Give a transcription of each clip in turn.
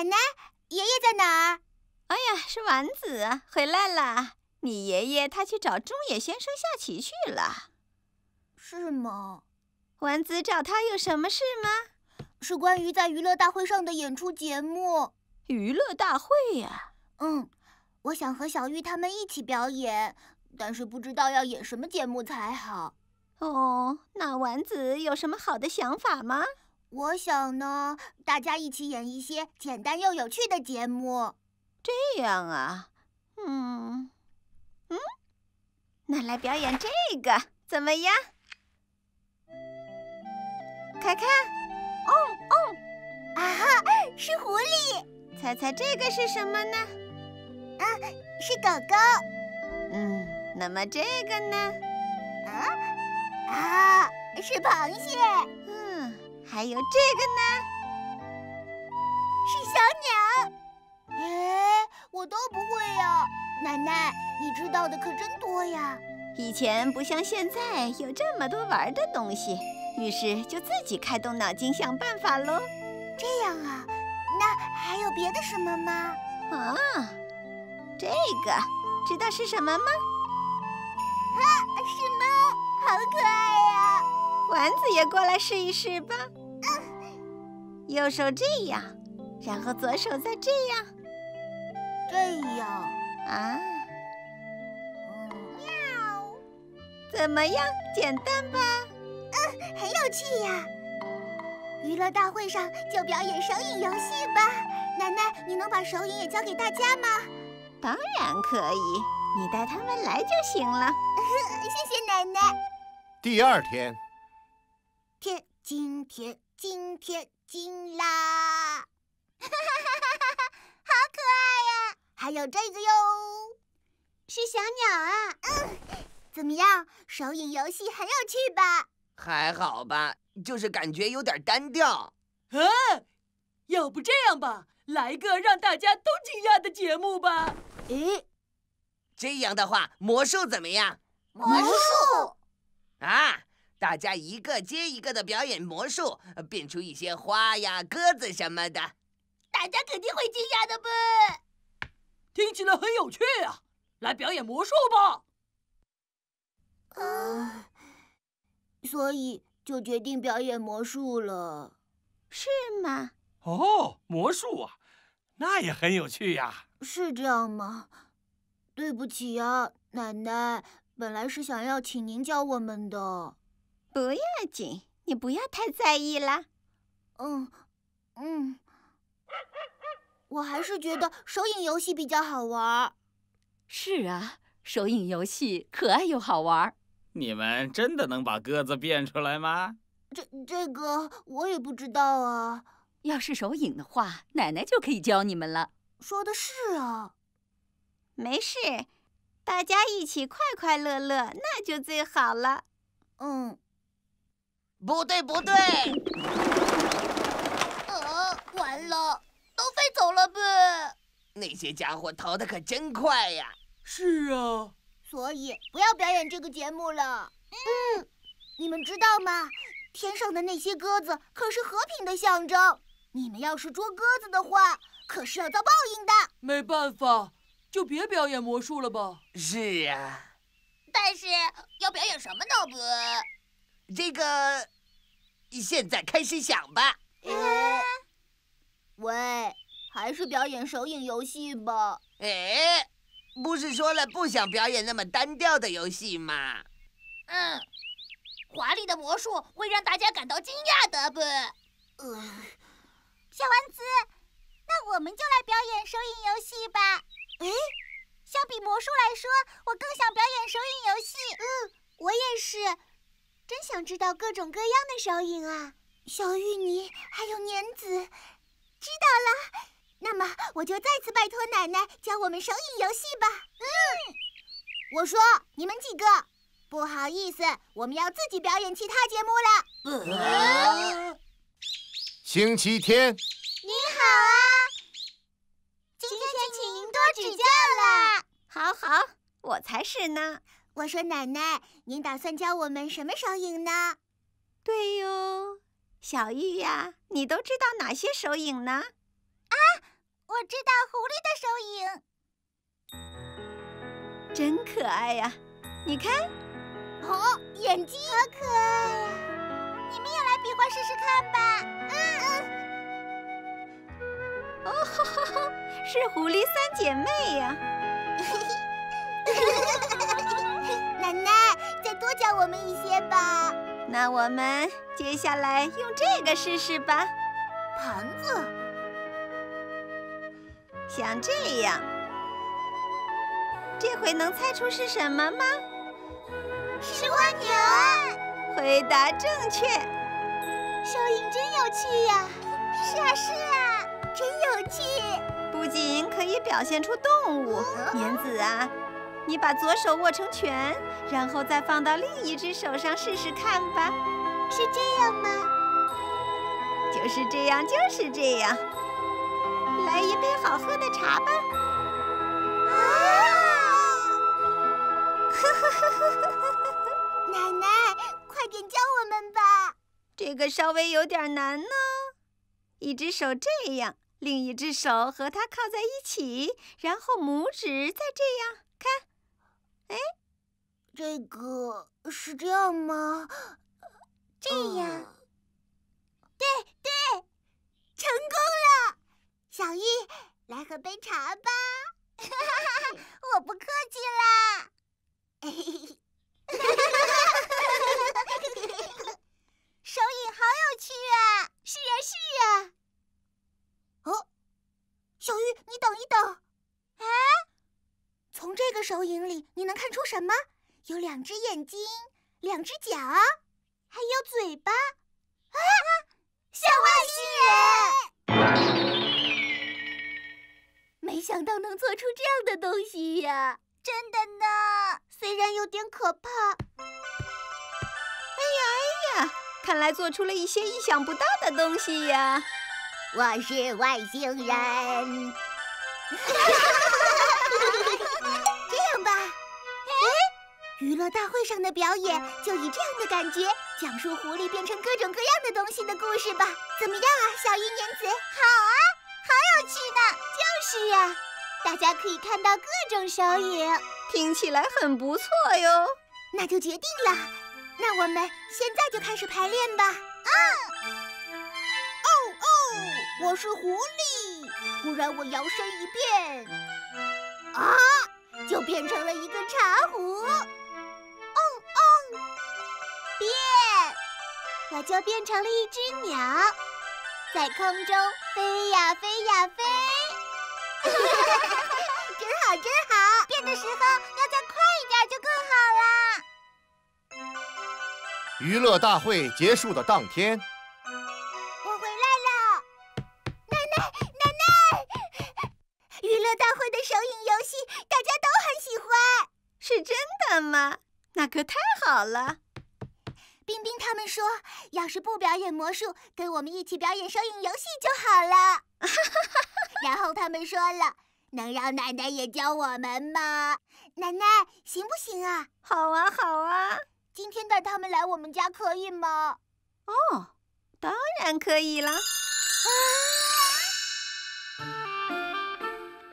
奶奶，爷爷在哪儿？哎呀，是丸子回来了。你爷爷他去找中野先生下棋去了。是吗？丸子找他有什么事吗？是关于在娱乐大会上的演出节目。娱乐大会呀、嗯，我想和小玉他们一起表演，但是不知道要演什么节目才好。哦，那丸子有什么好的想法吗？我想呢，大家一起演一些简单又有趣的节目。这样啊，嗯，嗯，那来表演这个怎么样？看看，哦哦，啊哈，是狐狸，猜猜这个是什么呢？啊是狗狗。嗯，那么这个呢？啊啊，是螃蟹，嗯，还有这个呢？是小鸟。哎，我都不会呀。奶奶，你知道的可真多呀。以前不像现在有这么多玩的东西，于是就自己开动脑筋想办法喽。这样啊，那还有别的什么吗？啊，这个知道是什么吗？啊是猫，好可爱呀！丸子也过来试一试吧。右手这样，然后左手再这样这样，啊，嗯，喵，怎么样？简单吧？嗯很有趣呀。娱乐大会上就表演手影游戏吧。奶奶，你能把手影也教给大家吗？当然可以，你带他们来就行了。谢谢奶奶。第二天，天，今天，今天，今啦！哈哈哈哈哈哈！好可爱呀！还有这个哟，是小鸟啊。嗯，怎么样？手影游戏很有趣吧？还好吧，就是感觉有点单调。啊，要不这样吧，来个让大家都惊讶的节目吧。诶，这样的话，魔术怎么样？魔术。啊，大家一个接一个的表演魔术，呃变出一些花呀、鸽子什么的。大家肯定会惊讶的吧？听起来很有趣啊！来表演魔术吧。啊，所以就决定表演魔术了。是吗？哦，魔术啊，那也很有趣呀。是这样吗？对不起啊，奶奶，本来是想要请您教我们的。不要紧，你不要太在意啦。嗯嗯，我还是觉得手影游戏比较好玩儿。是啊，手影游戏可爱又好玩儿。你们真的能把鸽子变出来吗？这这个我也不知道啊。要是手影的话，奶奶就可以教你们了。说的是啊。没事，大家一起快快乐乐，那就最好了。嗯，不对，不对，呃，完了，都飞走了呗。那些家伙逃得可真快呀！是啊，所以不要表演这个节目了。嗯，你们知道吗？天上的那些鸽子可是和平的象征。你们要是捉鸽子的话，可是要遭报应的。没办法，就别表演魔术了吧。是啊，但是要表演什么呢？不，这个现在开始想吧。喂，还是表演手影游戏吧。哎，不是说了不想表演那么单调的游戏吗？嗯，华丽的魔术会让大家感到惊讶的。不，呃，小丸子，那我们就来表演手影游戏吧。哎，相比魔术来说，我更想表演手影游戏。嗯，我也是，真想知道各种各样的手影啊。小芋泥还有年子，知道了。那么我就再次拜托奶奶教我们手影游戏吧。嗯，我说你们几个，不好意思，我们要自己表演其他节目了。呃星期天，您好啊，今天请您多指教啦。好好，我才是呢。我说奶奶，您打算教我们什么手影呢？对哟，小玉呀，你都知道哪些手影呢？啊我知道狐狸的手影。真可爱呀！你看，哦，眼睛好可爱呀、你们也来比划试试看吧。嗯哦，吼吼吼，是狐狸三姐妹呀！奶奶，再多教我们一些吧。那我们接下来用这个试试吧，盘子，像这样。这回能猜出是什么吗？是蜗牛，回答正确。手影真有趣呀、是啊，是啊，真有趣。不仅可以表现出动物，年子啊，你把左手握成拳，然后再放到另一只手上试试看吧。是这样吗？就是这样，就是这样。来一杯好喝的茶吧。啊！奶奶，快点教我们吧。这个稍微有点难呢。一只手这样，另一只手和它靠在一起，然后拇指再这样，看，这个是这样吗？这样，对对，成功了！小玉，来喝杯茶吧。我不客气啦。手影好有趣啊！是呀，是呀。哦，小玉，你等一等。啊，从这个手影里，你能看出什么？有两只眼睛，两只脚，还有嘴巴。啊，像外星人！没想到能做出这样的东西呀！真的呢。虽然有点可怕。哎呀哎呀看来做出了一些意想不到的东西呀。我是外星人。哈哈哈哈娱乐大会上的表演就以这样的感觉讲述狐狸变成各种各样的东西的故事吧。怎么样啊，小鱼年子？好啊，好有趣呢。就是啊，大家可以看到各种手影，听起来很不错哟。那就决定了。那我们现在就开始排练吧。啊。哦哦，我是狐狸。忽然我摇身一变，啊，就变成了一个茶壶。我就变成了一只鸟，在空中飞呀飞呀飞。真好，真好。变的时候要再快一点就更好啦。娱乐大会结束的当天，我回来了，奶奶，奶奶！娱乐大会的手影游戏大家都很喜欢。是真的吗？那可太好了。冰冰他们说，要是不表演魔术，跟我们一起表演手影游戏就好了。然后他们说了，能让奶奶也教我们吗？奶奶，行不行啊？好啊，好啊。今天带他们来我们家可以吗？哦，哦，当然可以啦。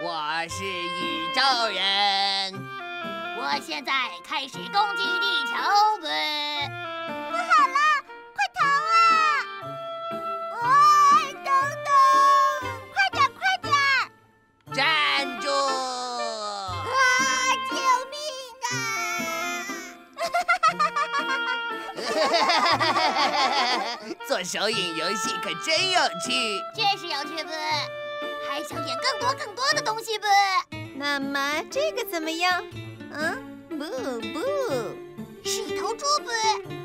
我是宇宙人，我现在开始攻击地球做手影游戏可真有趣。确实有趣不？还想演更多更多的东西不？那么这个怎么样？嗯，不不，是一头猪不？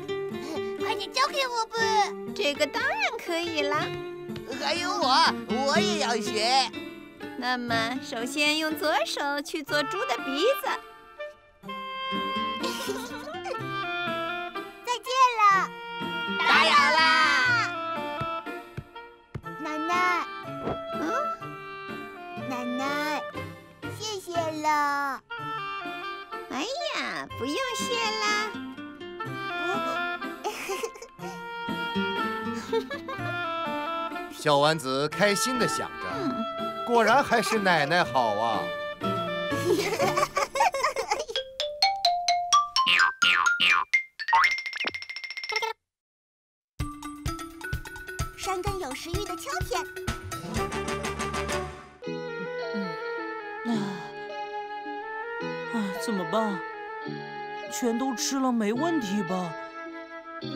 快点交给我不？这个当然可以啦。还有我，我也要学。那么，首先用左手去做猪的鼻子。不用谢啦。小丸子开心的想着，果然还是奶奶好啊。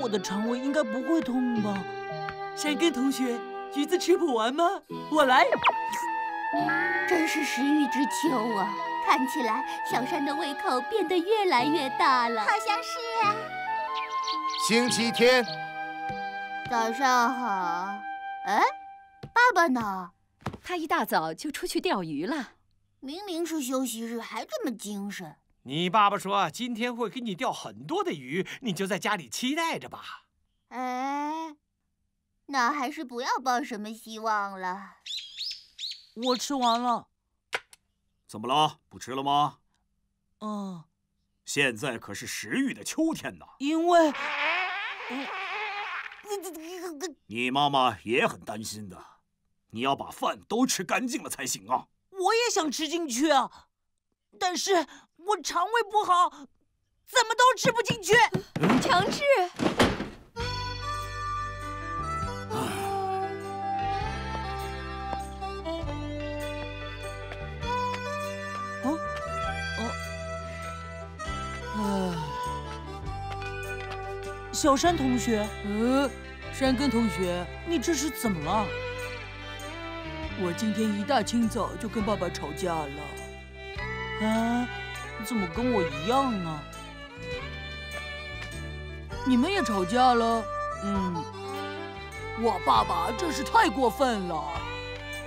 我的肠胃应该不会痛吧？山根同学，橘子吃不完吗？我来。真是食欲之秋啊！看起来小山的胃口变得越来越大了好。像是啊。星期天，早上好。哎，爸爸呢？他一大早就出去钓鱼了。明明是休息日，还这么精神。你爸爸说今天会给你钓很多的鱼，你就在家里期待着吧。哎，那还是不要抱什么希望了。我吃完了。怎么了？不吃了吗？嗯，现在可是食欲的秋天呢。因为 你妈妈也很担心的，你要把饭都吃干净了才行啊。我也想吃进去啊，但是我肠胃不好，怎么都吃不进去。强制。唉，小山同学，呃，山根同学，你这是怎么了？我今天一大清早就跟爸爸吵架了。啊，怎么跟我一样呢？你们也吵架了？嗯，我爸爸真是太过分了！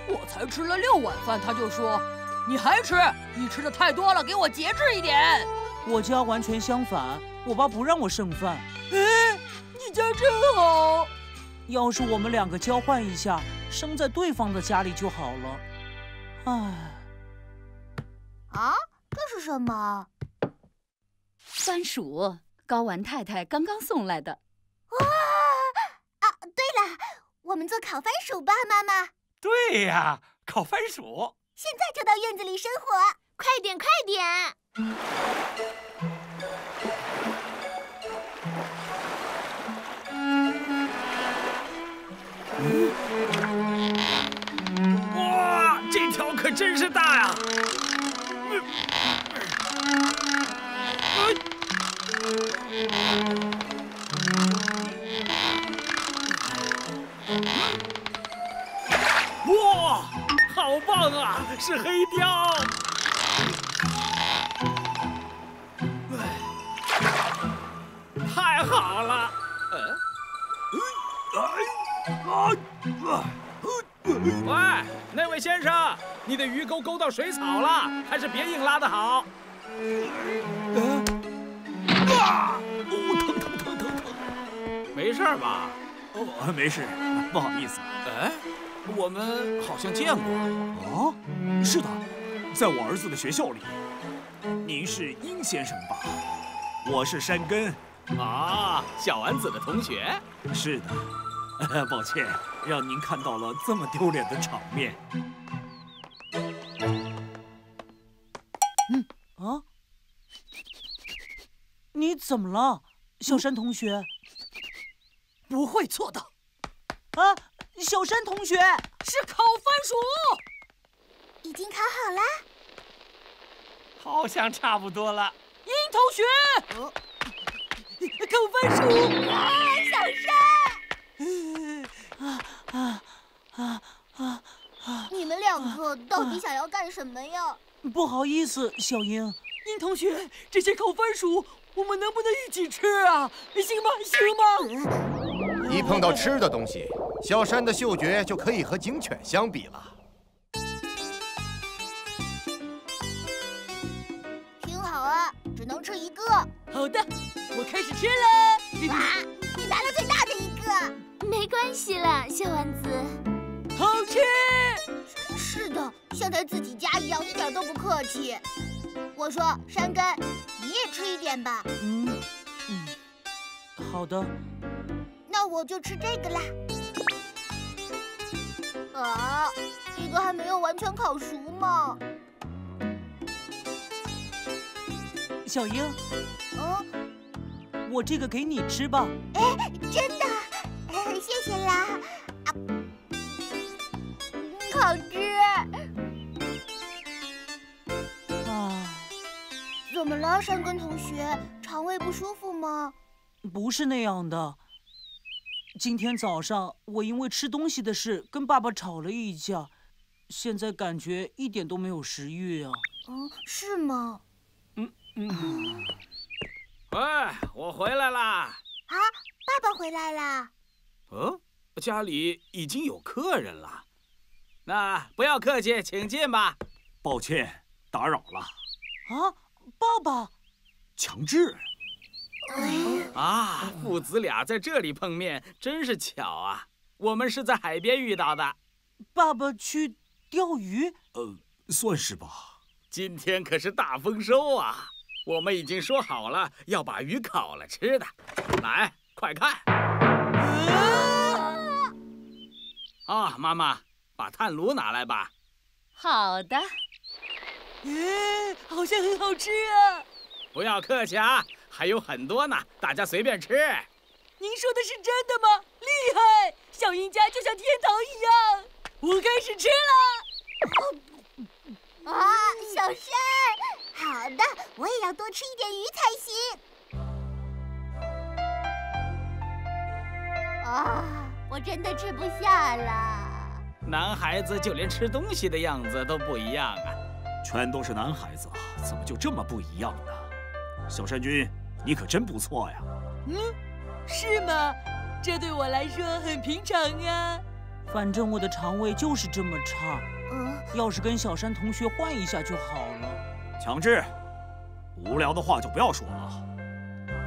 我才吃了六碗饭，他就说：“你还吃？你吃的太多了，给我节制一点。我家完全相反，我爸不让我剩饭。”哎，你家真好。要是我们两个交换一下，生在对方的家里就好了。唉，啊，这是什么？番薯，高丸太太刚刚送来的。啊，对了，我们做烤番薯吧，妈妈。对呀，烤番薯。现在就到院子里生火，快点，快点！哇，这条可真是大是黑雕。太好了！喂，那位先生，你的鱼钩勾到水草了，还是别硬拉的好。啊！哦，疼疼疼疼疼！没事吧？哦，没事，不好意思。哎，我们好像见过。哦，是的，在我儿子的学校里。您是殷先生吧？我是山根，啊，小丸子的同学。是的，抱歉，让您看到了这么丢脸的场面。嗯啊？你怎么了，小山同学？不会错的。啊，小山同学，是烤番薯。已经烤好了。好像差不多了。殷同学，哦，烤番薯。啊，小山！啊啊啊啊啊！你们两个到底想要干什么呀？不好意思，小英。殷同学，这些烤番薯我们能不能一起吃啊？行吗？行吗？一碰到吃的东西，小山的嗅觉就可以和警犬相比了。听好啊，只能吃一个。好的，我开始吃了。哇，你拿了最大的一个。没关系啦，小丸子。好吃。真是的，像在自己家一样，一点都不客气。我说，山根，你也吃一点吧。嗯嗯，好的。那我就吃这个啦。啊，这个还没有完全烤熟嘛。小英，嗯，我这个给你吃吧。哎，真的，哎，谢谢啦。啊，好吃。啊，怎么了，山根同学？肠胃不舒服吗？不是那样的。今天早上我因为吃东西的事跟爸爸吵了一架，现在感觉一点都没有食欲啊。嗯，是吗？嗯嗯。哎，我回来啦！啊，爸爸回来啦。嗯，家里已经有客人了。那不要客气，请进吧。抱歉，打扰了。啊，爸爸，强制。啊，父子俩在这里碰面，真是巧啊！我们是在海边遇到的。爸爸去钓鱼？呃，算是吧。今天可是大丰收啊！我们已经说好了要把鱼烤了吃的。来，快看！啊，妈妈，把炭炉拿来吧。好的。嗯，好像很好吃啊！不要客气啊。还有很多呢，大家随便吃。您说的是真的吗？厉害！小英家就像天堂一样。我开始吃了。啊，小山，好的，我也要多吃一点鱼才行。啊，我真的吃不下了。男孩子就连吃东西的样子都不一样啊。全都是男孩子，怎么就这么不一样呢？小山君。你可真不错呀！嗯，是吗？这对我来说很平常啊。反正我的肠胃就是这么差。嗯，要是跟小山同学换一下就好了。强制，无聊的话就不要说了。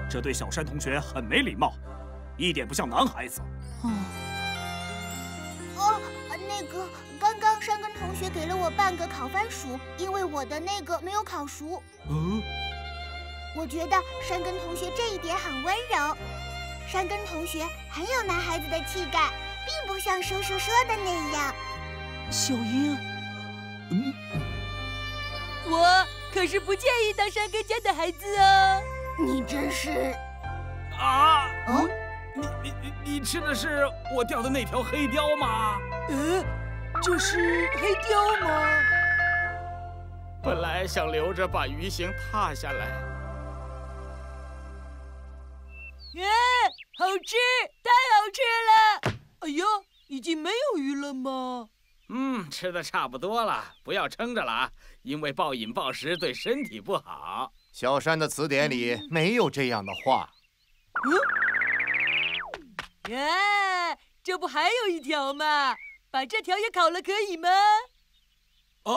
这对小山同学很没礼貌，一点不像男孩子。哦，那个，刚刚山根同学给了我半个烤番薯，因为我的那个没有烤熟。嗯。我觉得山根同学这一点很温柔，山根同学很有男孩子的气概，并不像叔叔说的那样。小英，嗯，我可是不介意当山根家的孩子哦。你真是……啊？嗯？你你你你吃的是我钓的那条黑鲷吗？嗯，就是黑鲷吗？本来想留着把鱼行踏下来。好吃，太好吃了！哎呀，已经没有鱼了吗？嗯，吃的差不多了，不要撑着了啊，因为暴饮暴食对身体不好。小山的词典里没有这样的话。嗯？耶，这不还有一条吗？把这条也烤了可以吗？啊，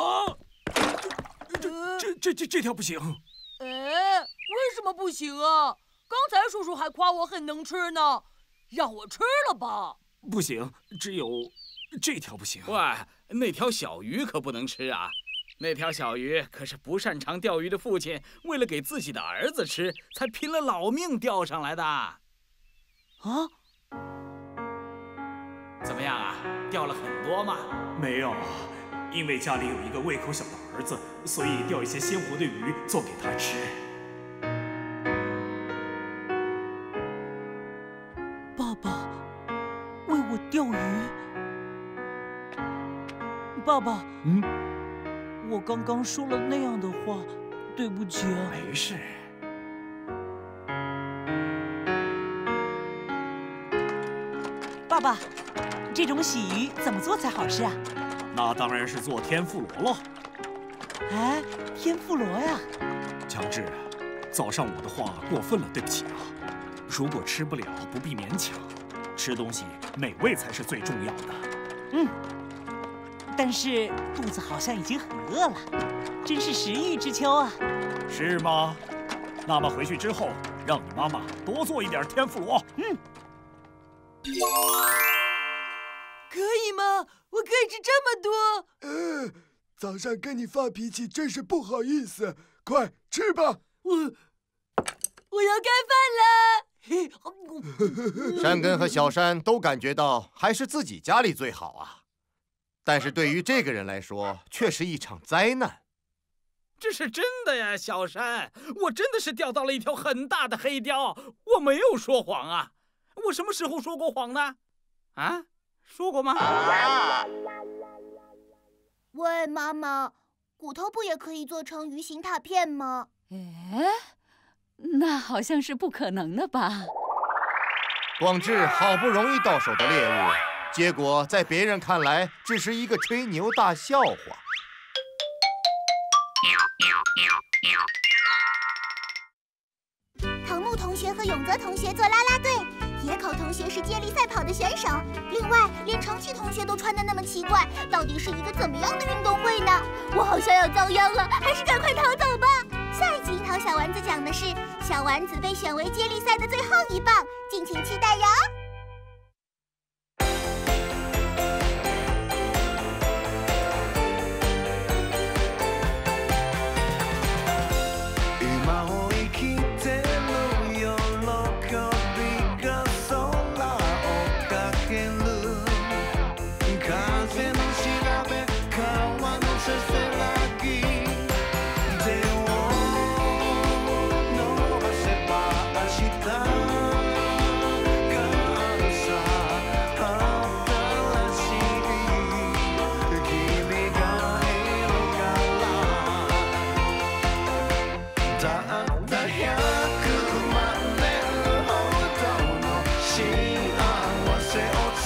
这这这这这条不行。呃，为什么不行啊？刚才叔叔还夸我很能吃呢，让我吃了吧。不行，只有这条不行。喂，那条小鱼可不能吃啊！那条小鱼可是不擅长钓鱼的父亲，为了给自己的儿子吃，才拼了老命钓上来的。啊，怎么样啊？钓了很多吗？没有，因为家里有一个胃口小的儿子，所以钓一些鲜活的鱼做给他吃。刚刚说了那样的话，对不起啊。没事。爸爸，这种洗鱼怎么做才好吃啊？那当然是做天妇罗了。哎，天妇罗呀！强志，早上我的话过分了，对不起啊。如果吃不了，不必勉强。吃东西美味才是最重要的。嗯。但是肚子好像已经很饿了，真是食欲之秋啊！是吗？那么回去之后，让你妈妈多做一点天妇罗。嗯。可以吗？我可以吃这么多。呃，早上跟你发脾气真是不好意思，快吃吧。我我要开饭了。山根和小山都感觉到还是自己家里最好啊。但是对于这个人来说，却是一场灾难。这是真的呀，小山，我真的是钓到了一条很大的黑雕，我没有说谎啊！我什么时候说过谎呢？啊，说过吗？喂，妈妈，骨头不也可以做成鱼形塔片吗？哎，那好像是不可能的吧？广志好不容易到手的猎物。结果在别人看来，只是一个吹牛大笑话。藤木同学和永泽同学做啦啦队，野口同学是接力赛跑的选手。另外，连成器同学都穿的那么奇怪，到底是一个怎么样的运动会呢？我好像要遭殃了，还是赶快逃走吧。下一集樱桃小丸子讲的是小丸子被选为接力赛的最后一棒，敬请期待哟。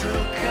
took